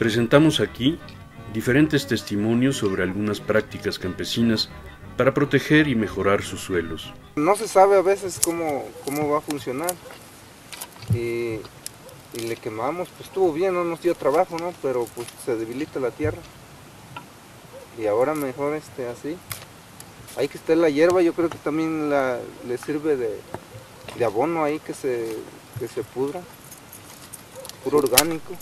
Presentamos aquí diferentes testimonios sobre algunas prácticas campesinas para proteger y mejorar sus suelos. No se sabe a veces cómo, cómo va a funcionar. Y, y le quemamos, pues estuvo bien, no nos dio trabajo, ¿no? Pero pues se debilita la tierra. Y ahora mejor este así. Ahí que esté la hierba, yo creo que también la, le sirve de, de abono ahí que se, que se pudra. Puro orgánico.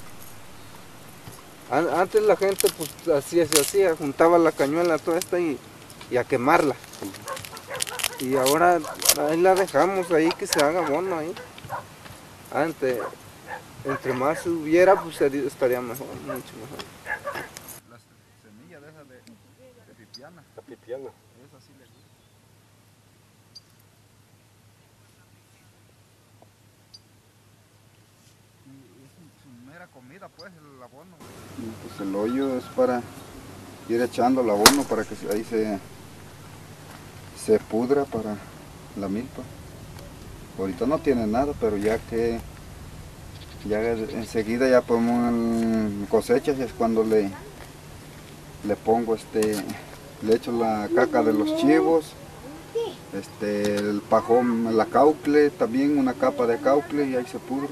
An- Antes la gente pues así se hacía, juntaba la cañuela toda esta y, y a quemarla. Y ahora ahí la dejamos ahí que se haga abono ahí. Antes, entre más hubiera pues estaría mejor, mucho mejor. La semilla de esa de, de pipiana. La pipiana. Esa sí le gusta. Y es mera comida, pues, el abono. Pues el hoyo es para ir echando el abono para que ahí se, se pudra para la milpa. Ahorita no tiene nada, pero ya que ya enseguida ya podemos en cosechas y es cuando le, le pongo este, le echo la caca de los chivos, este, el pajón, la caucle, también una capa de caucle y ahí se pudre.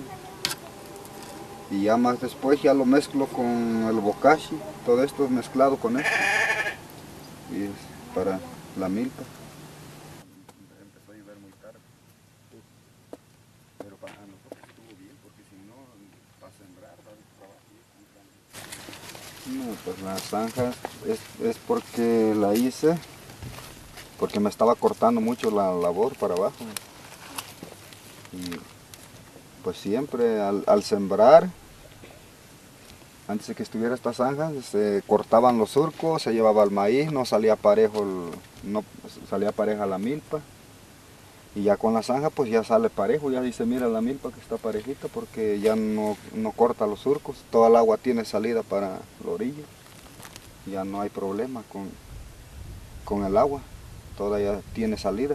Y ya más después ya lo mezclo con el bokashi, todo esto es mezclado con esto. Y es para la milpa. Empezó a llover muy tarde. Pero para nosotros estuvo bien, porque si no, para sembrar, para. No, pues la zanja es, es porque la hice, porque me estaba cortando mucho la labor para abajo. Y pues siempre al, sembrar, antes de que estuviera esta zanja, se cortaban los surcos, se llevaba el maíz, no salía parejo, no salía pareja la milpa. Y ya con la zanja pues ya sale parejo, ya dice mira la milpa que está parejita porque ya no, no corta los surcos, toda el agua tiene salida para la orilla. Ya no hay problema con, con el agua, toda ya tiene salida.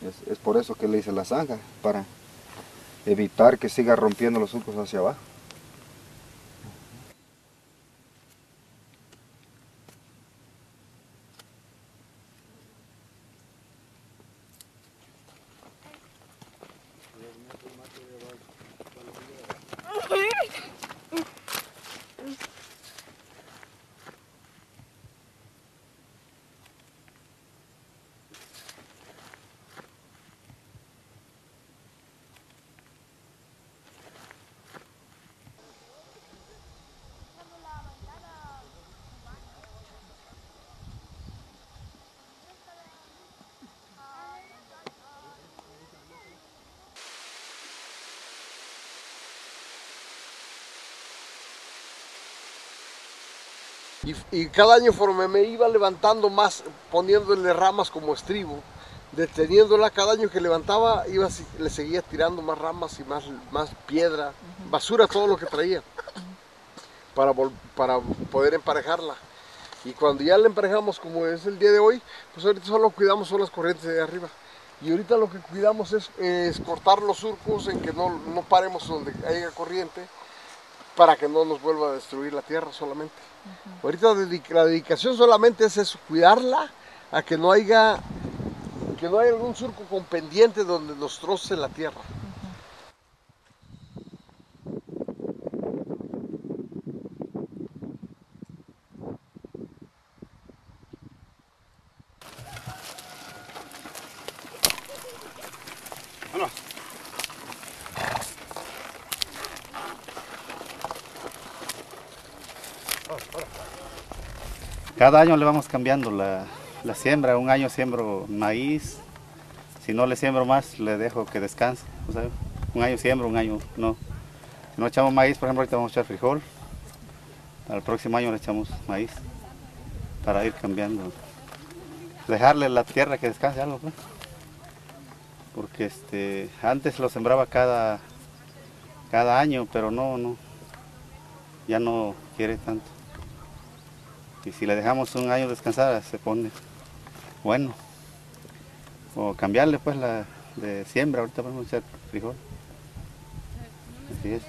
Es, es por eso que le hice la zanja, para evitar que siga rompiendo los surcos hacia abajo. Y, y cada año conforme me iba levantando más, poniéndole ramas como estribo, deteniéndola cada año que levantaba, iba, le seguía tirando más ramas y más, más piedra, basura, todo lo que traía, para, para poder emparejarla. Y cuando ya la emparejamos como es el día de hoy, pues ahorita solo cuidamos son las corrientes de arriba. Y ahorita lo que cuidamos es, es cortar los surcos en que no, no paremos donde haya corriente para que no nos vuelva a destruir la tierra solamente. Ahorita la dedicación solamente es eso, cuidarla a que no haya que no haya algún surco con pendiente donde nos troce la tierra. Cada año le vamos cambiando la, la siembra. Un año siembro maíz. Si no le siembro más, le dejo que descanse. un año siembro, un año no. Si no echamos maíz, por ejemplo, ahorita vamos a echar frijol. Al próximo año le echamos maíz. Para ir cambiando. Dejarle la tierra que descanse algo, pues. Porque este, antes lo sembraba cada, cada año, pero no, no. Ya no quiere tanto. Y si le dejamos un año descansar, se pone bueno. O cambiarle pues la de siembra, ahorita a echar frijol. Así es.